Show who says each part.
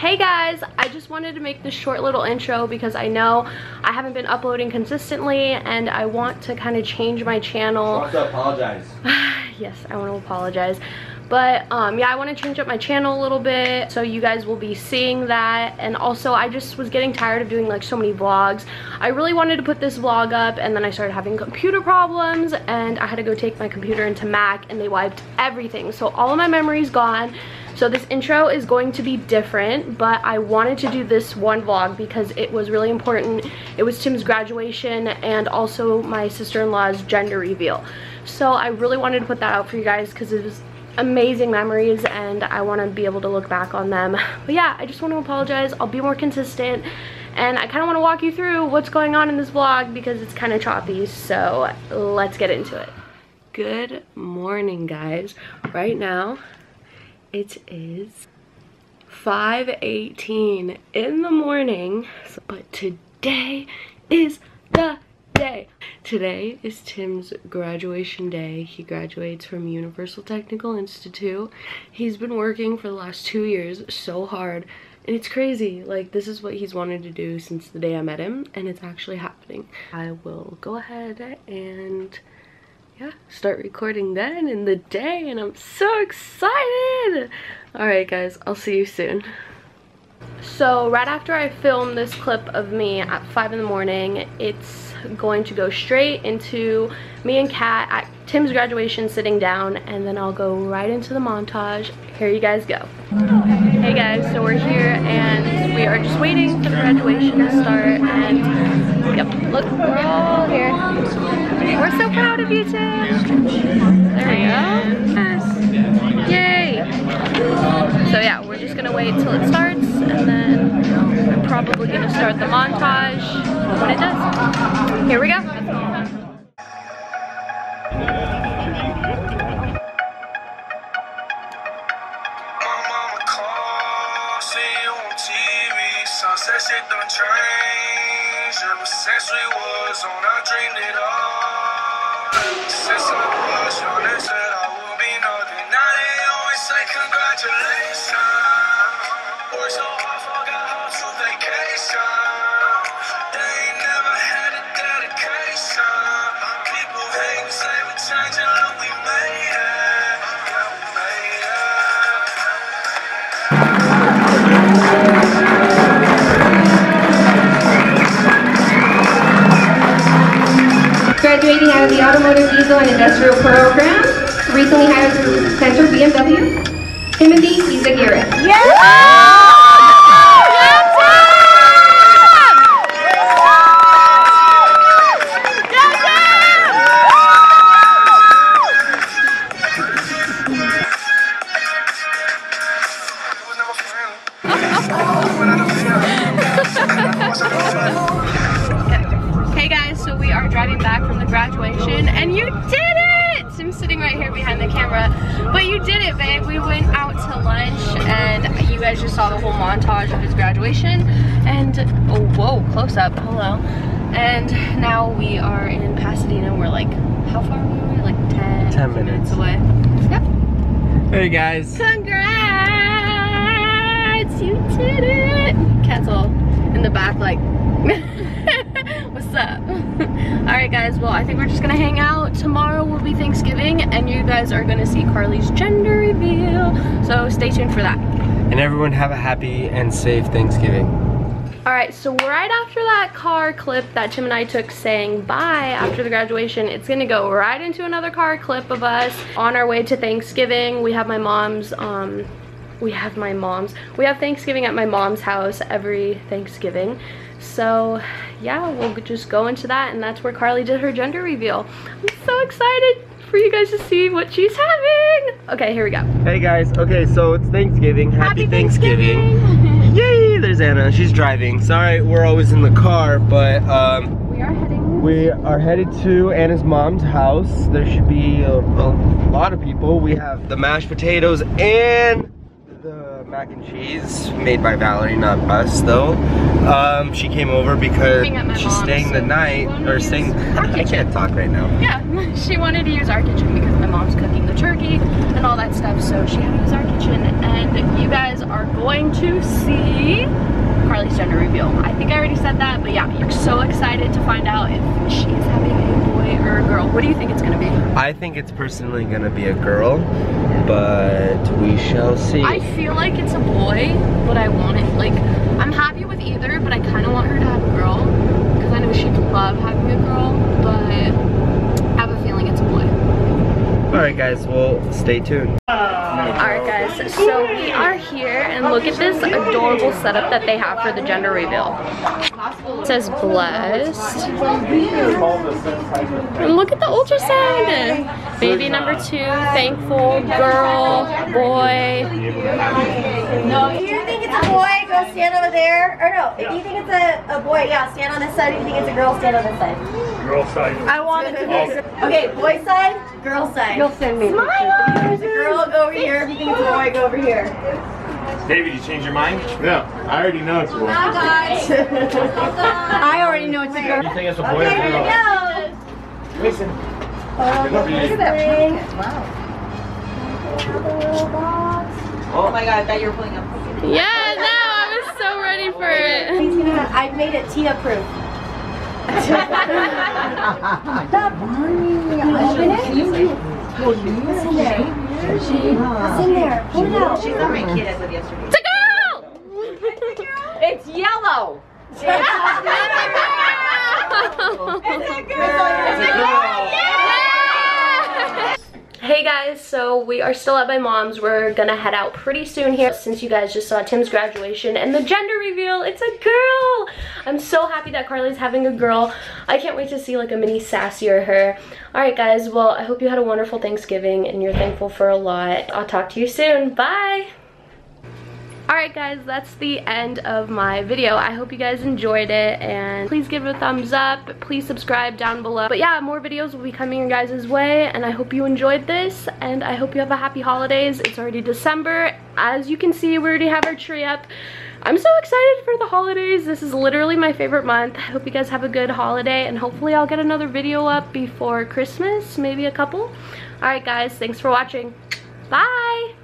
Speaker 1: Hey guys, I just wanted to make this short little intro because I know I haven't been uploading consistently and I want to kind of change my channel.
Speaker 2: I want to apologize.
Speaker 1: yes, I want to apologize. But um, yeah, I want to change up my channel a little bit so you guys will be seeing that. And also, I just was getting tired of doing like so many vlogs. I really wanted to put this vlog up and then I started having computer problems and I had to go take my computer into Mac and they wiped everything. So all of my memory's gone. So this intro is going to be different, but I wanted to do this one vlog because it was really important. It was Tim's graduation and also my sister-in-law's gender reveal. So I really wanted to put that out for you guys because it was amazing memories and I want to be able to look back on them. But yeah, I just want to apologize. I'll be more consistent and I kind of want to walk you through what's going on in this vlog because it's kind of choppy. So let's get into it. Good morning, guys. Right now, it is 5.18 in the morning, but today is the day. Today is Tim's graduation day. He graduates from Universal Technical Institute. He's been working for the last two years so hard and it's crazy like this is what he's wanted to do since the day I met him and it's actually happening. I will go ahead and yeah, start recording then in the day and I'm so excited. All right guys, I'll see you soon. So right after I film this clip of me at 5 in the morning, it's going to go straight into me and Kat at Tim's graduation sitting down and then I'll go right into the montage. Here you guys go. Hey guys, so we're here and we are just waiting for the graduation to start and yep, look, we're all here. We're so proud of you, Tim. There we go. Yes. Yay. So yeah, we're just gonna wait till it starts and then we're probably gonna start the montage when it does. Here we go.
Speaker 3: Was on, I dreamed it all.
Speaker 4: The Automotive Diesel and Industrial program, recently hired through Center BMW, Timothy Izaguirre.
Speaker 3: It
Speaker 1: camera. But you did it, babe. We went out to lunch and you guys just saw the whole montage of his graduation. And, oh, whoa, close up, hello. And now we are in Pasadena. We're like, how far are we? Like 10,
Speaker 2: 10 minutes.
Speaker 1: away. Yep.
Speaker 2: Hey guys.
Speaker 1: Congrats! You did it! Cat's all in the back like, what's up? Alright guys, well I think we're just gonna hang out. Tomorrow will be Thanksgiving and you guys are gonna see Carly's gender reveal. So stay tuned for that.
Speaker 2: And everyone have a happy and safe Thanksgiving.
Speaker 1: Alright, so right after that car clip that Tim and I took saying bye after the graduation, it's gonna go right into another car clip of us on our way to Thanksgiving. We have my mom's, um, we have my mom's, we have Thanksgiving at my mom's house every Thanksgiving. So yeah, we'll just go into that and that's where Carly did her gender reveal. I'm so excited for you guys to see what she's having. Okay, here we go.
Speaker 2: Hey guys, okay, so it's Thanksgiving. Happy,
Speaker 1: Happy
Speaker 2: Thanksgiving.
Speaker 1: Thanksgiving.
Speaker 2: Yay! There's Anna. She's driving. Sorry, we're always in the car, but um,
Speaker 1: We are heading
Speaker 2: we are headed to Anna's mom's house. There should be a, a lot of people. We have the mashed potatoes and mac and cheese made by Valerie, not us though. Um, she came over because
Speaker 1: Staying at my
Speaker 2: she's staying the night, or staying, I can't talk right now.
Speaker 1: Yeah, she wanted to use our kitchen because my mom's cooking the turkey and all that stuff, so she had to use our kitchen. And you guys are going to see Carly's gender reveal. I think I already said that, but yeah, you're so excited to find out if she's is having a or a girl. What do you think it's gonna be?
Speaker 2: I think it's personally gonna be a girl, but we shall see.
Speaker 1: I feel like it's a boy, but I want it, like, I'm happy with either, but I kind of want her to have a girl because I know she'd love having a girl, but I have a feeling it's a boy.
Speaker 2: Alright guys, well, stay tuned.
Speaker 1: Alright guys, so we are here and look at this adorable setup that they have for the gender reveal. It says blessed. And look at the ultrasound. Baby number two, thankful, girl, boy.
Speaker 5: If you think it's a boy, go stand over there. Or no, if you think it's a, a boy, yeah, stand on this side. If you think it's a girl, stand on this side.
Speaker 6: Girl side.
Speaker 5: I want it to be. Okay, boy side, girl side. You'll send me. Smile. There's a girl, go over here. If you think it's a boy, go over here.
Speaker 6: David, you change your mind? No, I already know it's a boy.
Speaker 5: guys. I already know it's a girl.
Speaker 6: You think it's a boy or
Speaker 5: Okay, here we
Speaker 6: girl?
Speaker 5: go.
Speaker 6: Mason.
Speaker 5: Um, look at that ring.
Speaker 7: Oh my god, I thought you were pulling up.
Speaker 1: Yeah, no, I was so ready for it.
Speaker 5: He's gonna have, I've made it Tia proof. Stop. Open it. What's in there? What's in there? Pull it out.
Speaker 7: She's not my kid as of yesterday.
Speaker 1: It's a girl!
Speaker 7: It's yellow.
Speaker 1: Hey guys, so we are still at my mom's. We're gonna head out pretty soon here since you guys just saw Tim's graduation and the gender reveal. It's a girl! I'm so happy that Carly's having a girl. I can't wait to see like a mini sassier her. Alright guys, well I hope you had a wonderful Thanksgiving and you're thankful for a lot. I'll talk to you soon. Bye! Alright guys, that's the end of my video. I hope you guys enjoyed it and please give it a thumbs up. Please subscribe down below. But yeah, more videos will be coming your guys' way and I hope you enjoyed this and I hope you have a happy holidays. It's already December. As you can see, we already have our tree up. I'm so excited for the holidays. This is literally my favorite month. I hope you guys have a good holiday and hopefully I'll get another video up before Christmas, maybe a couple. Alright guys, thanks for watching. Bye!